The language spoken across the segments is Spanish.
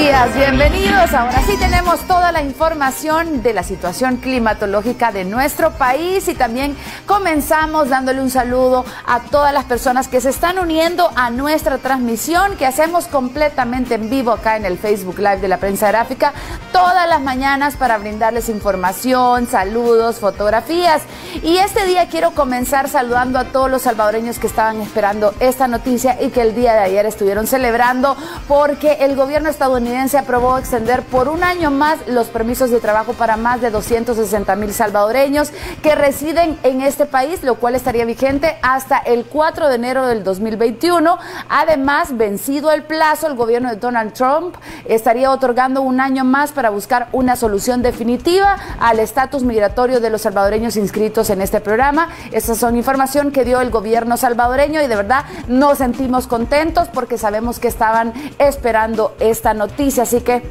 buenos días, bienvenidos. Ahora sí tenemos toda la información de la situación climatológica de nuestro país y también comenzamos dándole un saludo a todas las personas que se están uniendo a nuestra transmisión que hacemos completamente en vivo acá en el Facebook Live de la prensa gráfica todas las mañanas para brindarles información, saludos, fotografías. Y este día quiero comenzar saludando a todos los salvadoreños que estaban esperando esta noticia y que el día de ayer estuvieron celebrando porque el gobierno estadounidense aprobó extender por un año más los permisos de trabajo para más de 260 mil salvadoreños que residen en este país, lo cual estaría vigente hasta el 4 de enero del 2021. Además, vencido el plazo, el gobierno de Donald Trump estaría otorgando un año más para buscar una solución definitiva al estatus migratorio de los salvadoreños inscritos en este programa. Esas son información que dio el gobierno salvadoreño y de verdad nos sentimos contentos porque sabemos que estaban esperando esta noticia. Así que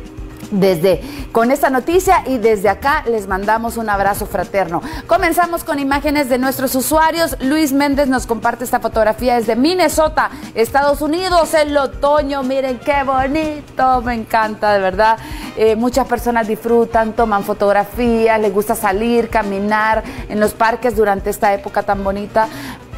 desde con esta noticia y desde acá les mandamos un abrazo fraterno. Comenzamos con imágenes de nuestros usuarios. Luis Méndez nos comparte esta fotografía desde Minnesota, Estados Unidos, el otoño. Miren qué bonito, me encanta, de verdad. Eh, muchas personas disfrutan, toman fotografías, les gusta salir, caminar en los parques durante esta época tan bonita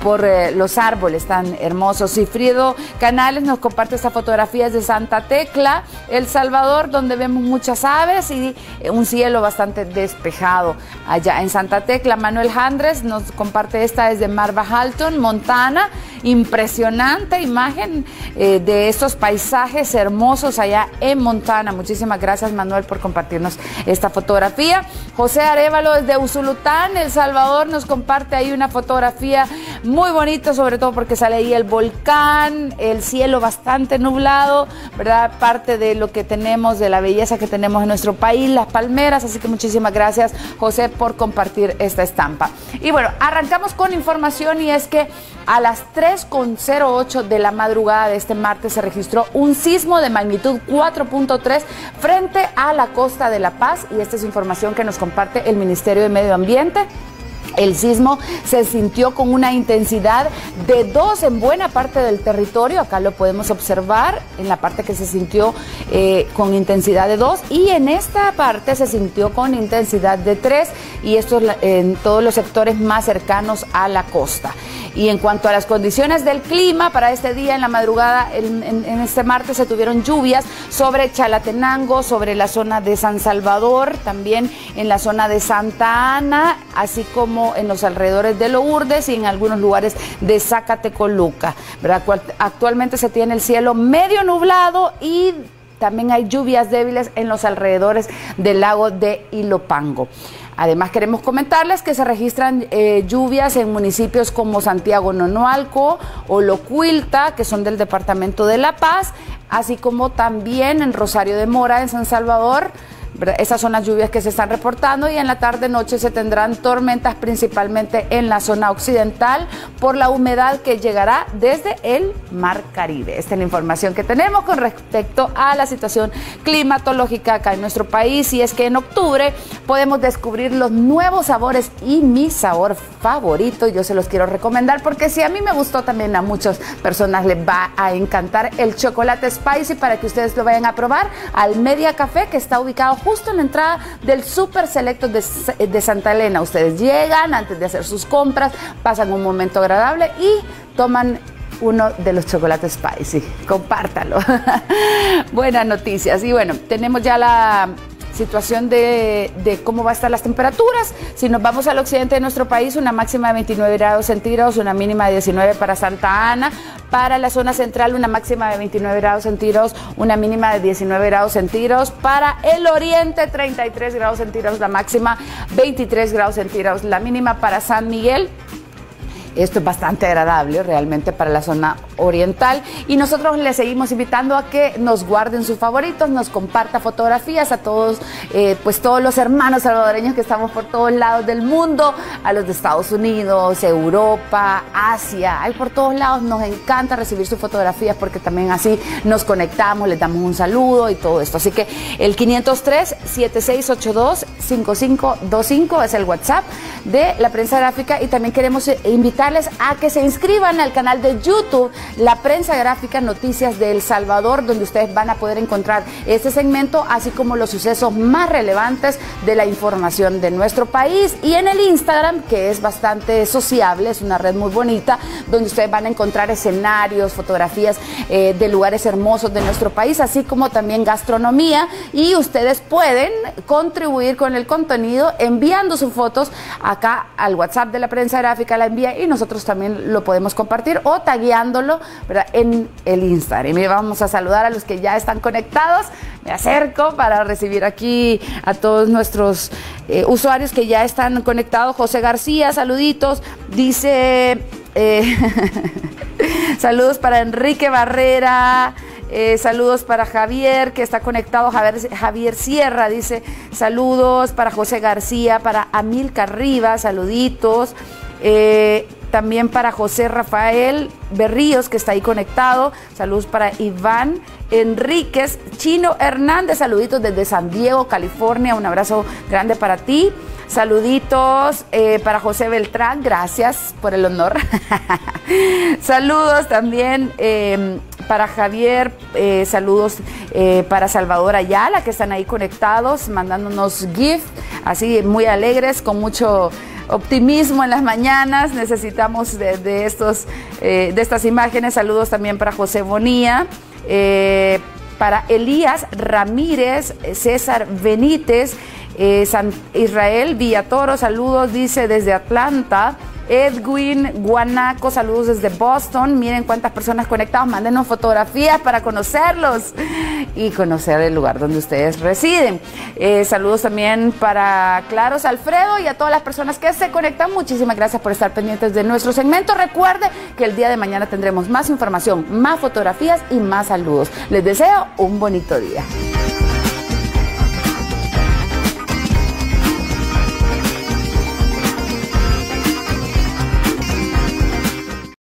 por eh, los árboles tan hermosos. Cifrido Canales nos comparte esta fotografía de Santa Tecla, El Salvador, donde vemos muchas aves y eh, un cielo bastante despejado. Allá en Santa Tecla, Manuel Handres nos comparte esta desde Marva Halton, Montana. Impresionante imagen eh, de estos paisajes hermosos allá en Montana. Muchísimas gracias, Manuel, por compartirnos esta fotografía. José Arevalo desde Usulután, El Salvador, nos comparte ahí una fotografía muy bonito, sobre todo porque sale ahí el volcán, el cielo bastante nublado, ¿verdad? Parte de lo que tenemos, de la belleza que tenemos en nuestro país, las palmeras. Así que muchísimas gracias, José, por compartir esta estampa. Y bueno, arrancamos con información y es que a las 3.08 de la madrugada de este martes se registró un sismo de magnitud 4.3 frente a la costa de La Paz y esta es información que nos comparte el Ministerio de Medio Ambiente. El sismo se sintió con una intensidad de dos en buena parte del territorio, acá lo podemos observar, en la parte que se sintió eh, con intensidad de dos y en esta parte se sintió con intensidad de tres y esto en todos los sectores más cercanos a la costa. Y en cuanto a las condiciones del clima, para este día en la madrugada, en, este martes se tuvieron lluvias sobre Chalatenango, sobre la zona de San Salvador, también en la zona de Santa Ana, así como en los alrededores de Lourdes y en algunos lugares de Zacatecoluca. Actualmente se tiene el cielo medio nublado y también hay lluvias débiles en los alrededores del lago de Ilopango. Además, queremos comentarles que se registran eh, lluvias en municipios como Santiago Nonoalco o Locuilta, que son del departamento de La Paz, así como también en Rosario de Mora, en San Salvador. Esas son las lluvias que se están reportando y en la tarde-noche se tendrán tormentas principalmente en la zona occidental por la humedad que llegará desde el Mar Caribe. Esta es la información que tenemos con respecto a la situación climatológica acá en nuestro país y es que en octubre podemos descubrir los nuevos sabores y mi sabor favorito. Yo se los quiero recomendar porque si a mí me gustó también a muchas personas les va a encantar el chocolate spicy para que ustedes lo vayan a probar al Media Café que está ubicado justo en la entrada del Super Selecto de, Santa Elena. Ustedes llegan antes de hacer sus compras, pasan un momento agradable y toman uno de los chocolates spicy. Compártalo. Buenas noticias. Y bueno, tenemos ya la situación de, cómo va a estar las temperaturas. Si nos vamos al occidente de nuestro país, una máxima de 29 grados centígrados, una mínima de 19 para Santa Ana. Para la zona central, una máxima de 29 grados centígrados, una mínima de 19 grados centígrados. Para el oriente, 33 grados centígrados la máxima, 23 grados centígrados la mínima. Para San Miguel, esto es bastante agradable realmente para la zona oriental y nosotros les seguimos invitando a que nos guarden sus favoritos, nos comparta fotografías a todos, eh, pues todos los hermanos salvadoreños que estamos por todos lados del mundo, a los de Estados Unidos, Europa, Asia, hay por todos lados. Nos encanta recibir sus fotografías porque también así nos conectamos, les damos un saludo y todo esto. Así que el 503 7682 5525 es el WhatsApp. de la prensa gráfica y también queremos eh, a que se inscriban al canal de YouTube La Prensa Gráfica Noticias de El Salvador, donde ustedes van a poder encontrar este segmento, así como los sucesos más relevantes de la información de nuestro país. Y en el Instagram, que es bastante sociable, es una red muy bonita, donde ustedes van a encontrar escenarios, fotografías eh, de lugares hermosos de nuestro país, así como también gastronomía. Y ustedes pueden contribuir con el contenido enviando sus fotos acá al WhatsApp de la prensa gráfica, la envía y nosotros también lo podemos compartir o tagueándolo en el Instagram. Y vamos a saludar a los que ya están conectados. Me acerco para recibir aquí a todos nuestros eh, usuarios que ya están conectados. José García, saluditos. Dice, eh, saludos para Enrique Barrera. Eh, saludos para Javier, que está conectado. Javier, Sierra dice saludos para José García, para Amilcar Rivas, saluditos. También para José Rafael Berríos, que está ahí conectado. Saludos para Iván Enríquez, Chino Hernández, saluditos desde San Diego, California. Un abrazo grande para ti. Saluditos eh, para José Beltrán, gracias por el honor. saludos también em, para Javier, eh, saludos eh, para Salvador Ayala, que están ahí conectados, mandándonos GIF, así muy alegres, con mucho optimismo en las mañanas. Necesitamos de, estos, de estas imágenes. Saludos también para José Bonía. para Elías Ramírez, César Benítez, eh, San Israel Villatoro, saludos, dice desde Atlanta. Edwin Guanaco, saludos desde Boston. Miren cuántas personas conectadas. Mándenos fotografías para conocerlos y conocer el lugar donde ustedes residen. Eh, saludos también para Claros Alfredo y a todas las personas que se conectan. Muchísimas gracias por estar pendientes de nuestro segmento. Recuerde que el día de mañana tendremos más información, más fotografías y más saludos. Les deseo un bonito día.